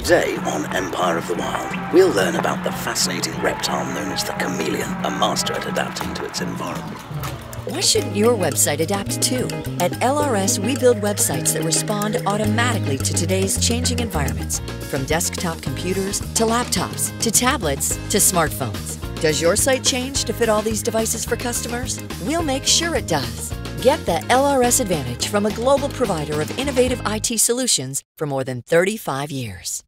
Today on Empire of the Wild, we'll learn about the fascinating reptile known as the chameleon, a master at adapting to its environment. Why shouldn't your website adapt too? At LRS, we build websites that respond automatically to today's changing environments, from desktop computers to laptops to tablets to smartphones. Does your site change to fit all these devices for customers? We'll make sure it does. Get the LRS Advantage from a global provider of innovative IT solutions for more than 35 years.